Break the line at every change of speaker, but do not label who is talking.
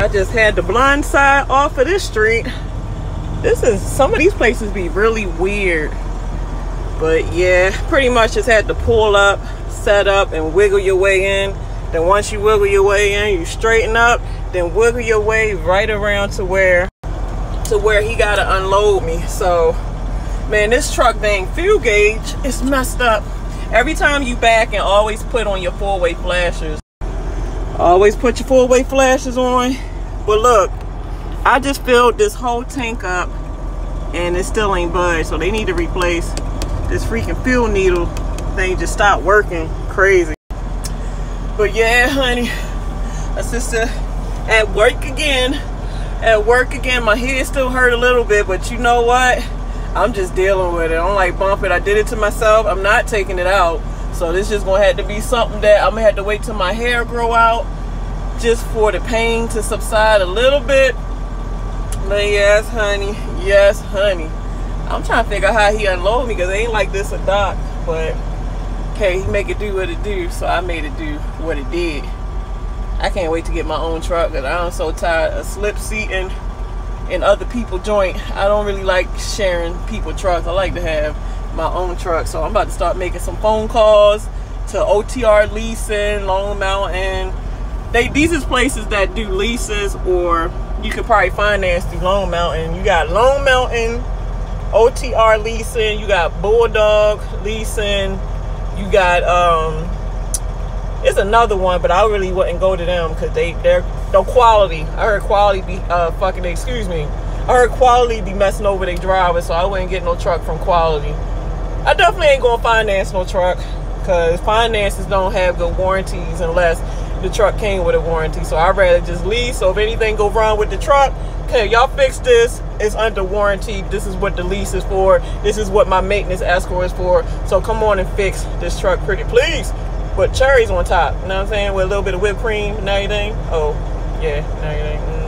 I just had the blind side off of this street. This is, some of these places be really weird. But yeah, pretty much just had to pull up, set up, and wiggle your way in. Then once you wiggle your way in, you straighten up, then wiggle your way right around to where to where he gotta unload me. So man, this truck thing fuel gauge is messed up. Every time you back and always put on your four-way flashers. Always put your four-way flashers on. But look, I just filled this whole tank up and it still ain't budged. So they need to replace this freaking fuel needle thing just stopped working. Crazy. But yeah, honey, my sister at work again. At work again. My head still hurt a little bit, but you know what? I'm just dealing with it. I don't like bump it. I did it to myself. I'm not taking it out. So this just gonna have to be something that I'm gonna have to wait till my hair grow out just for the pain to subside a little bit. But yes, honey. Yes, honey. I'm trying to figure out how he unload me because it ain't like this a doc. But okay, he make it do what it do. So I made it do what it did. I can't wait to get my own truck because I'm so tired of slip seating in other people joint. I don't really like sharing people trucks. I like to have my own truck. So I'm about to start making some phone calls to OTR leasing, Loan Mountain. They these is places that do leases or you could probably finance through Loan Mountain. You got Loan Mountain, OTR leasing, you got Bulldog leasing, you got um it's another one, but I really wouldn't go to them because they they're no quality. I heard quality be uh fucking excuse me. I heard quality be messing over their drivers, so I wouldn't get no truck from quality. I definitely ain't gonna finance no truck because finances don't have good warranties unless the truck came with a warranty. So I'd rather just lease. So if anything go wrong with the truck, okay, y'all fix this. It's under warranty. This is what the lease is for. This is what my maintenance escrow is for. So come on and fix this truck pretty please. But cherries on top, you know what I'm saying? With a little bit of whipped cream and everything. Oh, yeah, and everything.